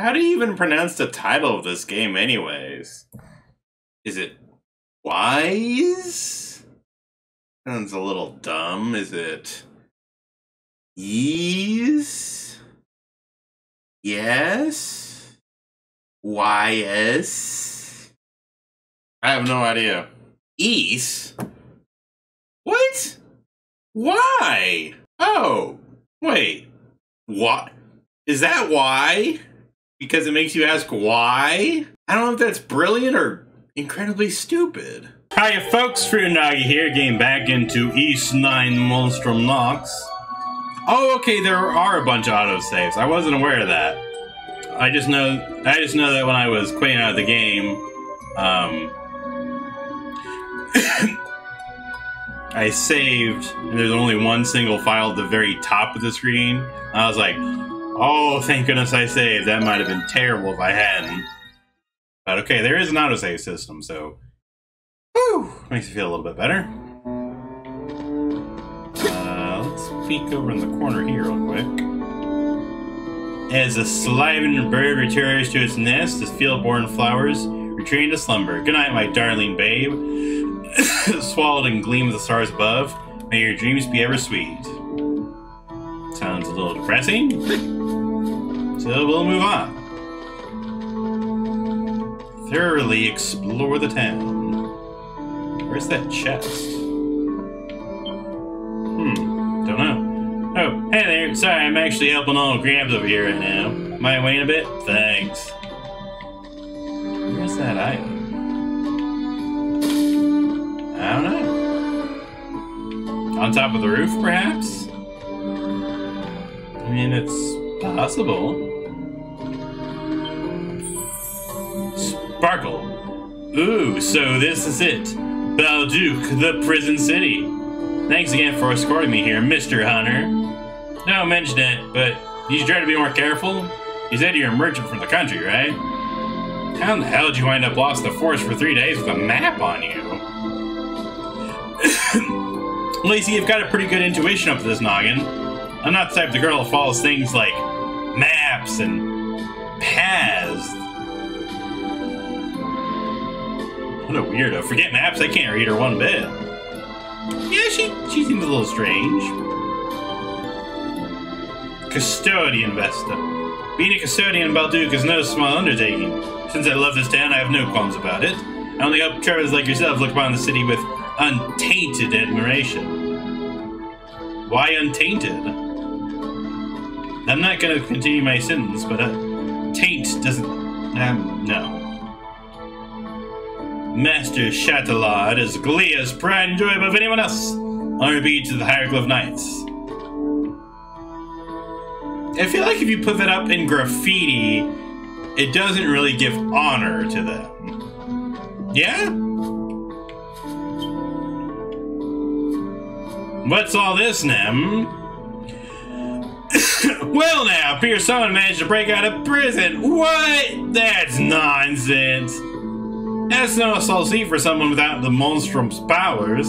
How do you even pronounce the title of this game, anyways? Is it wise? Sounds a little dumb. Is it ease? Yes? YS? I have no idea. Ease? What? Why? Oh, wait. What? Is that why? Because it makes you ask why? I don't know if that's brilliant or incredibly stupid. Hiya folks, FruitNDoggie here, getting back into East 9 Monstrum Nox. Oh, okay, there are a bunch of autosaves. I wasn't aware of that. I just know I just know that when I was quitting out of the game, um, I saved, and there's only one single file at the very top of the screen. I was like, oh, thank goodness I saved. That might have been terrible if I hadn't. But okay, there is an autosave system, so whew, makes me feel a little bit better. Uh, let's peek over in the corner here real quick. As a sliving bird returns to its nest, as field-born flowers retreating to slumber. Good night, my darling babe. swallowed in gleam of the stars above. May your dreams be ever sweet. Sounds a little depressing. So we'll move on. Thoroughly explore the town. Where's that chest? Hmm, don't know. Oh, hey there. Sorry, I'm actually helping old Gramps over here right now. Might wait a bit? Thanks. Where's that item? I don't know. On top of the roof, perhaps? I mean, it's possible. Sparkle. Ooh, so this is it. Balduq, the prison city. Thanks again for escorting me here, Mr. Hunter. Don't mention it, but you should try to be more careful. You said you're a merchant from the country, right? How in the hell did you wind up lost in the forest for three days with a map on you? Lacey, you've got a pretty good intuition up this noggin. I'm not the type of girl who follows things like maps and paths. What a weirdo. Forget maps, I can't read her one bit. Yeah, she, she seems a little strange. Custodian Vesta. Being a custodian in Balduq is no small undertaking. Since I love this town, I have no qualms about it. I only hope travelers like yourself look upon the city with untainted admiration. Why untainted? I'm not going to continue my sentence, but uh, taint doesn't. Um, no. Master Chatelard is Greia's pride and joy above anyone else. Honor be to the Hieroglyph Knights. I feel like if you put that up in graffiti, it doesn't really give honor to them. Yeah? What's all this, Nem? well now, appears someone managed to break out of prison. What? That's nonsense. That's no small feat for someone without the monstrum's powers.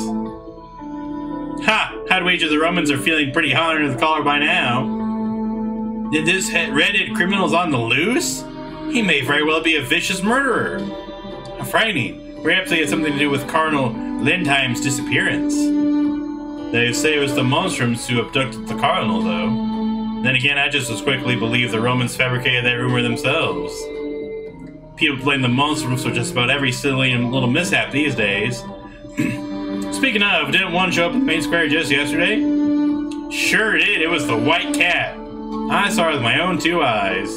Ha! I'd wager the Romans are feeling pretty hot under the collar by now. Did this red-headed criminal's on the loose? He may very well be a vicious murderer. Frightening. Perhaps he had something to do with Cardinal Lindheim's disappearance. They say it was the Monstrums who abducted the Cardinal, though. Then again, I just as quickly believe the Romans fabricated that rumor themselves. People blame the Monstrums for just about every silly and little mishap these days. Speaking of, didn't one show up at Main Square just yesterday? Sure did, it was the White Cat. I saw it with my own two eyes.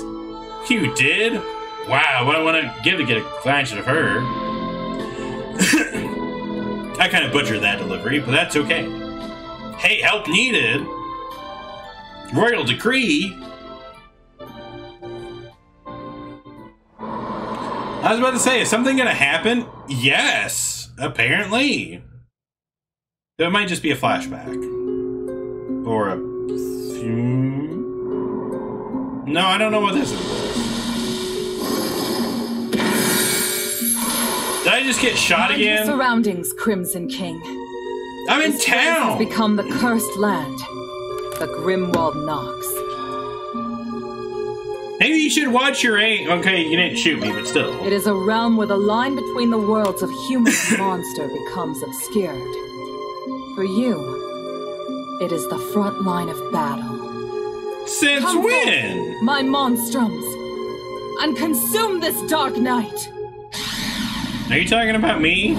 You did? Wow, what I want to give to get a glance of her. I kind of butchered that delivery, but that's okay. Hey, help needed. Royal decree. I was about to say, is something going to happen? Yes, apparently. It might just be a flashback. Or a... No, I don't know what this is. Did I just get shot Mind again? surroundings, Crimson King. I'm in This town. has become the cursed land. The Grimwald Nox. Maybe you should watch your aim. Okay, you didn't shoot me, but still. It is a realm where the line between the worlds of human and monster becomes obscured. For you, it is the front line of battle. Since Come when? forth, my monstrums, and consume this dark night. Are you talking about me?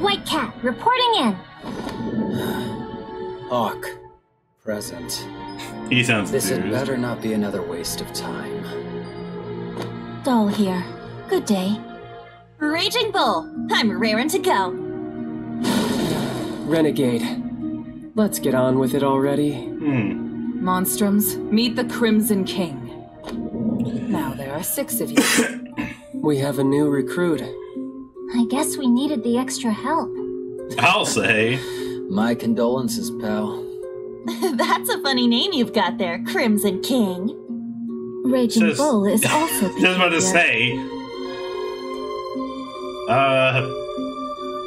White Cat, reporting in. Hawk, present. He sounds This had better not be another waste of time. Doll here. Good day. Raging Bull, I'm raring to go. Renegade. Let's get on with it already. Hmm. Monstrums, meet the Crimson King. Now there are six of you. We have a new recruit. I guess we needed the extra help. I'll say. My condolences, pal. That's a funny name you've got there, Crimson King. Raging Says- Bull is also Just about to say. Uh.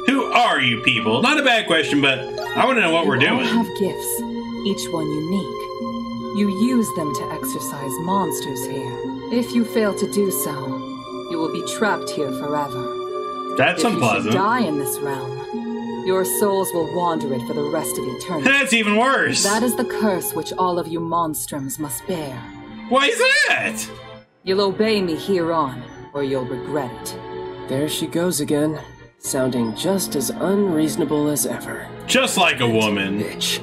Who are you people? Not a bad question, but I want to know what we're you all doing. have gifts, each one unique. You use them to exorcise monsters here. If you fail to do so, you will be trapped here forever. That's if you should unpleasant. die in this realm, your souls will wander it for the rest of eternity. That's even worse. that is the curse which all of you monstrums must bear. Why is that? You'll obey me hereon, or you'll regret it. There she goes again, sounding just as unreasonable as ever. Just like a woman. Bitch.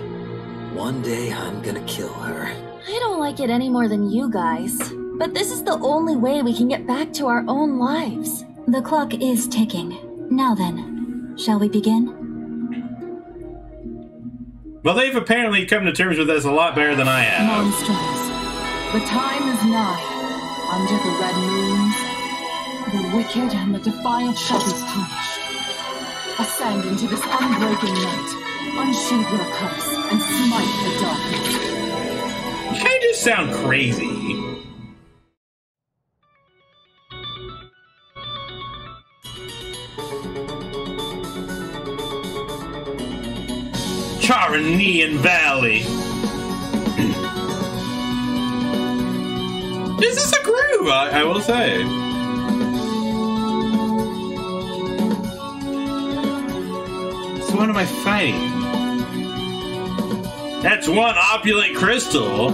One day I'm gonna kill her. I don't like it any more than you guys. But this is the only way we can get back to our own lives. The clock is ticking. Now then, shall we begin? Well, they've apparently come to terms with this a lot better than I have. Monstrums, the time is nigh. Under the red moons, the wicked and the defiant shall be punished. Ascend into this unbreaking night, unsheathe your curse, and smite the darkness. You kind of just sound crazy. Charanian Valley. this is a groove, I, I will say. So what am I fighting? That's one opulent crystal.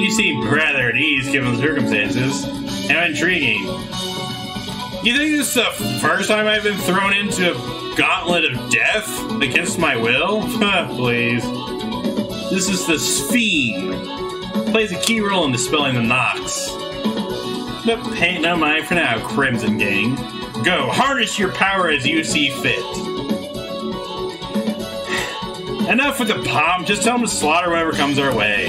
You seem rather at ease given the circumstances. How intriguing. You think this is the first time I've been thrown into a gauntlet of death against my will? Please. This is the Sphene. Plays a key role in dispelling the Nox. But pay no mind for now, Crimson Gang. Go, harness your power as you see fit. Enough with the pomp, just tell them to slaughter whoever comes our way.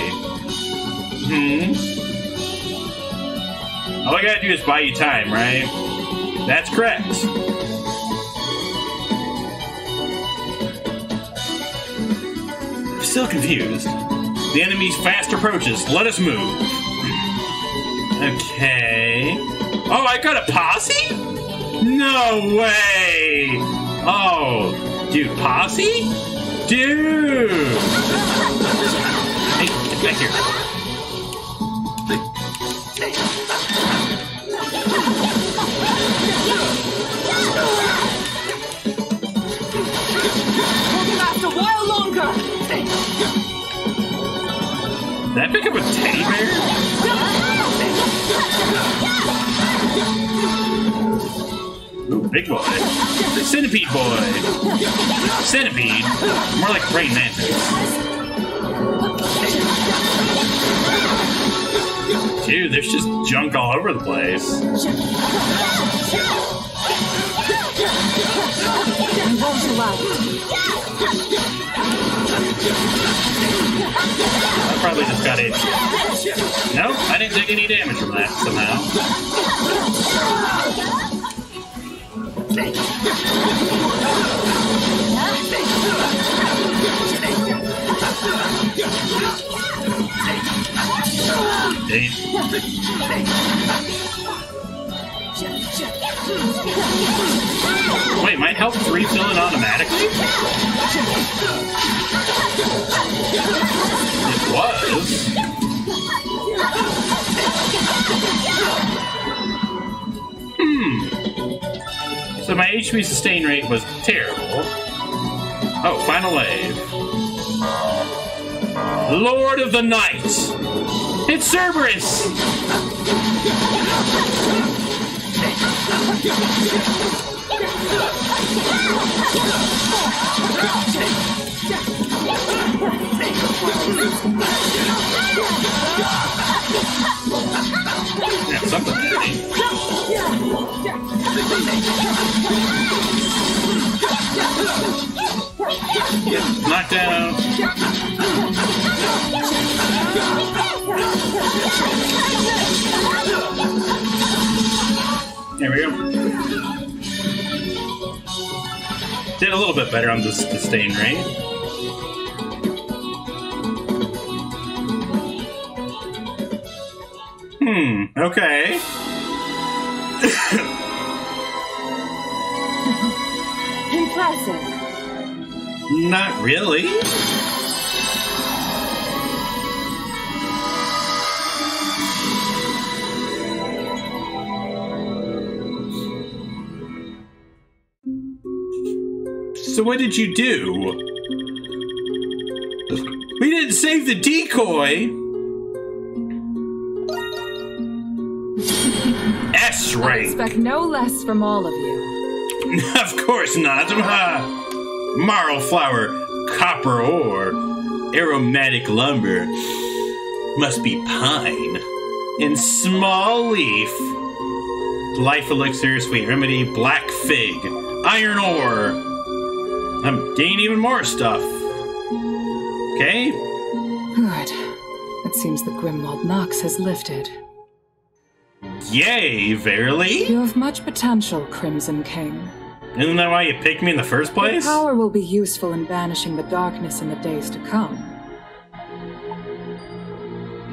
Hmm? All I gotta do is buy you time, right? That's correct. Still confused. The enemy's fast approaches. Let us move. Okay. Oh, I got a posse? No way! Oh, dude, posse? Dude! Hey, get back here. I pick up a teddy bear? Ooh, big boy. Centipede boy. Centipede? More like praying mantis. Dude, there's just junk all over the place. I won't allow got it. Nope, I didn't take any damage from that somehow. Wait, might help refill it automatically? was. Hmm. So my HP sustain rate was terrible. Oh, final wave. Lord of the Night! It's Cerberus! Out. There we go. Did a little bit better on the sustain rate. Hmm, okay. Impressive. Not really. So what did you do? We didn't save the decoy. S I expect no less from all of you. of course not. Ha! Marl flower, copper ore, aromatic lumber. Must be pine. And small leaf. Life elixir, sweet remedy, black fig, iron ore. I'm gaining even more stuff. Okay? Good. It seems the Grimwald Nox has lifted. Yay, verily? You have much potential, Crimson King. Isn't that why you picked me in the first place? Your power will be useful in banishing the darkness in the days to come.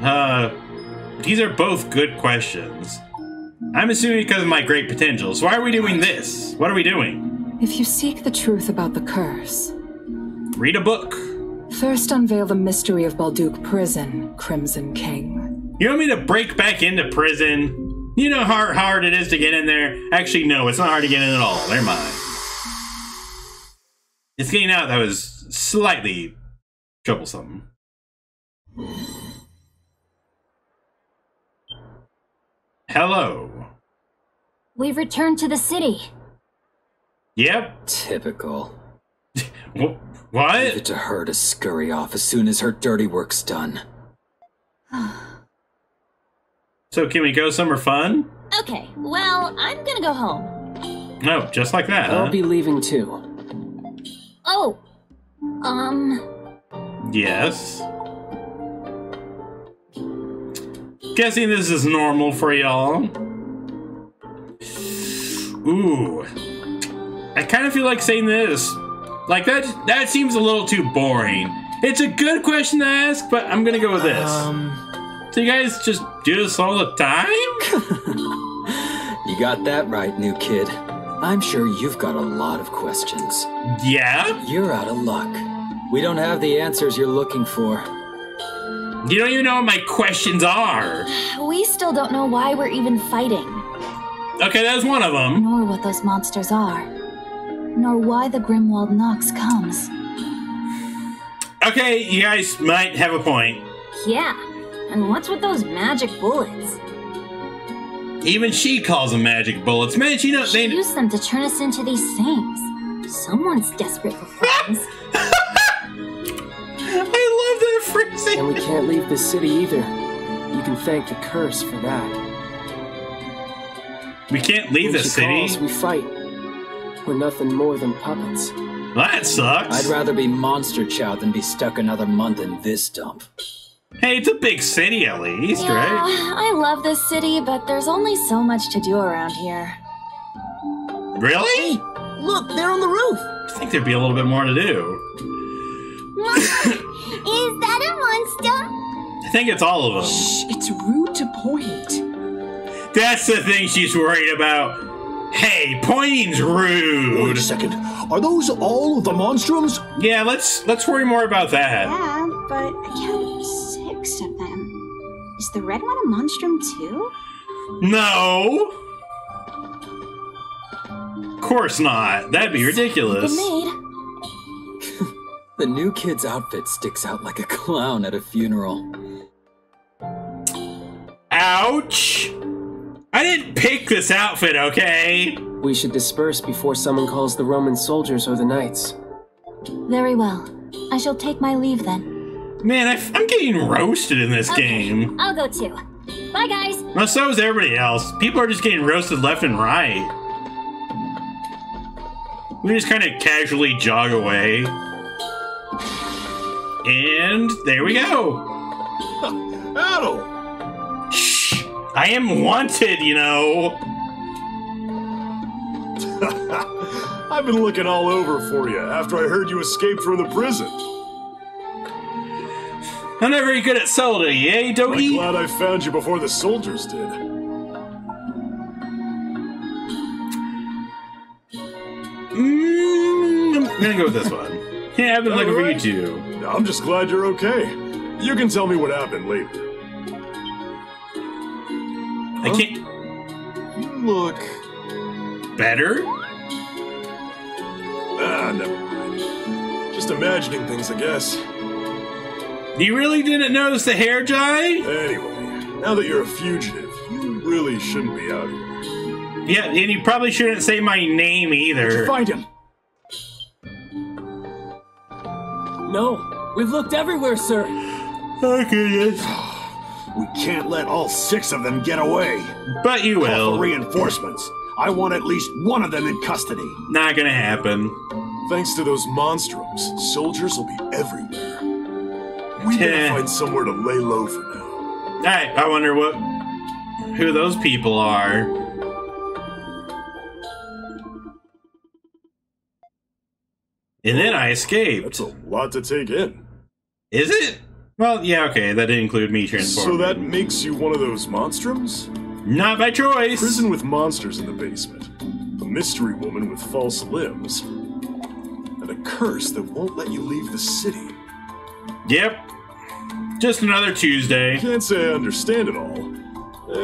Uh, these are both good questions. I'm assuming because of my great potential. So why are we doing this? What are we doing? If you seek the truth about the curse, Read a book. first unveil the mystery of Balduq Prison, Crimson King. You want me to break back into prison? You know how hard it is to get in there? Actually, no, it's not hard to get in at all. Never mind. It's getting out that was slightly troublesome. Hello. We've returned to the city. Yep. Typical. Wh- Leave What? it to her to scurry off as soon as her dirty work's done. So can we go somewhere fun? Okay, well, I'm gonna go home. No, just like that. I'll huh? be leaving too. Oh, um, Yes. Guessing this is normal for y'all. Ooh. I kind of feel like saying this. Like that that seems a little too boring. It's a good question to ask, but I'm gonna go with this. Um, so you guys just do this all the time? You got that right, new kid. I'm sure you've got a lot of questions. Yeah? You're out of luck. We don't have the answers you're looking for. You don't even know what my questions are. we still don't know why we're even fighting, Okay, that's one of them. nor what those monsters are, nor why the Grimwald Nox comes. Okay, you guys might have a point. Yeah, and what's with those magic bullets? Even she calls them magic bullets. Man, she knows they Use them to turn us into these things. Someone's desperate for friends. I love that phrasing. and we can't leave the city either. You can thank the curse for that. We can't leave When the she city. calls, we fight. We're nothing more than puppets. That sucks. I'd rather be Monster Chow than be stuck another month in this dump. Hey, it's a big city at least, yeah, right? I love this city, but there's only so much to do around here. Really? Look, they're on the roof. I think there'd be a little bit more to do. Is that a monster? I think it's all of them. Shh, it's rude to point. That's the thing she's worried about. Hey, pointing's rude. Wait rude. a second. Are those all of the monstrums? Yeah, let's let's worry more about that. Yeah, but I count six of them. Is the red one a monstrum too? No. Of course not. That'd be ridiculous. Good maid. The new kid's outfit sticks out like a clown at a funeral. Ouch! I didn't pick this outfit, okay? We should disperse before someone calls the Roman soldiers or the knights. Very well. I shall take my leave then. Man, I, am getting roasted in this Okay, game. I'll go too. Bye, guys. Well, so is everybody else. People are just getting roasted left and right. We just kind of casually jog away. And there we go. Adol! Shh! I am wanted, you know. I've been looking all over for you after I heard you escaped from the prison. I'm not very good at Zelda, eh, I'm Dogi? glad I found you before the soldiers did. Mm, I'm gonna go with this one. Yeah, I've been looking for you too. I'm just glad you're okay. You can tell me what happened later. I can't. You look. Better? Ah, never mind. Just imagining things, I guess. You really didn't notice the hair dye? Anyway, now that you're a fugitive, you really shouldn't be out here. Yeah, and you probably shouldn't say my name either. Find him! No, we've looked everywhere, sir. Okay, yes. We can't let all six of them get away. But you Call for reinforcements. I want at least one of them in custody. Not gonna happen. Thanks to those monstrums, soldiers will be everywhere. We Yeah. gotta find somewhere to lay low for now. Alright, I wonder what who those people are. And then I escaped. That's a lot to take in. Is it? Well, yeah, okay, that didn't include me transforming. So that makes you one of those monstrums? Not by choice. Prison with monsters in the basement. A mystery woman with false limbs. And a curse that won't let you leave the city. Yep. Just another Tuesday. Can't say I understand it all.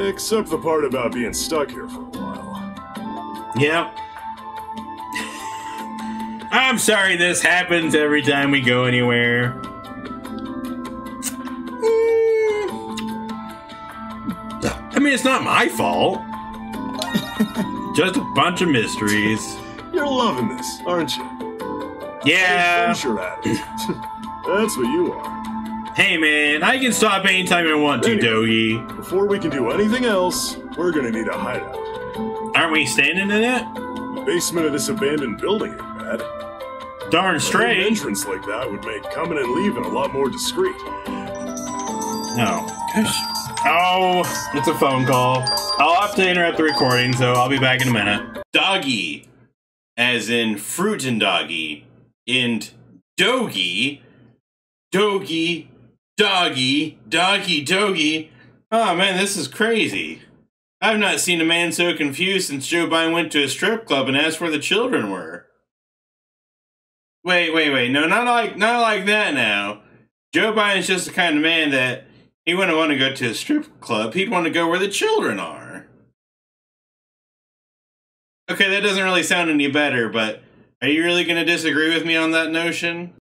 Except the part about being stuck here for a while. Yep. I'm sorry this happens every time we go anywhere. Mm. I mean, it's not my fault. Just a bunch of mysteries. You're loving this, aren't you? Yeah. Adventure addict. That's what you are. Hey, man, I can stop anytime I want to, Dogi. Before we can do anything else, we're gonna need a hideout. Aren't we standing in it? The basement of this abandoned building ain't bad. Darn An straight. entrance like that would make coming and leaving a lot more discreet. No. Gosh. Oh, it's a phone call. I'll have to interrupt the recording, so I'll be back in a minute. Doggy, as in fruit and doggy, and dogie, dogie, doggy, doggy, dogie. Oh man, this is crazy. I've not seen a man so confused since Joe Biden went to a strip club and asked where the children were. Wait, wait, wait. No, not like not like that now. Joe Biden's just the kind of man that he wouldn't want to go to a strip club. He'd want to go where the children are. Okay, that doesn't really sound any better, but are you really going to disagree with me on that notion?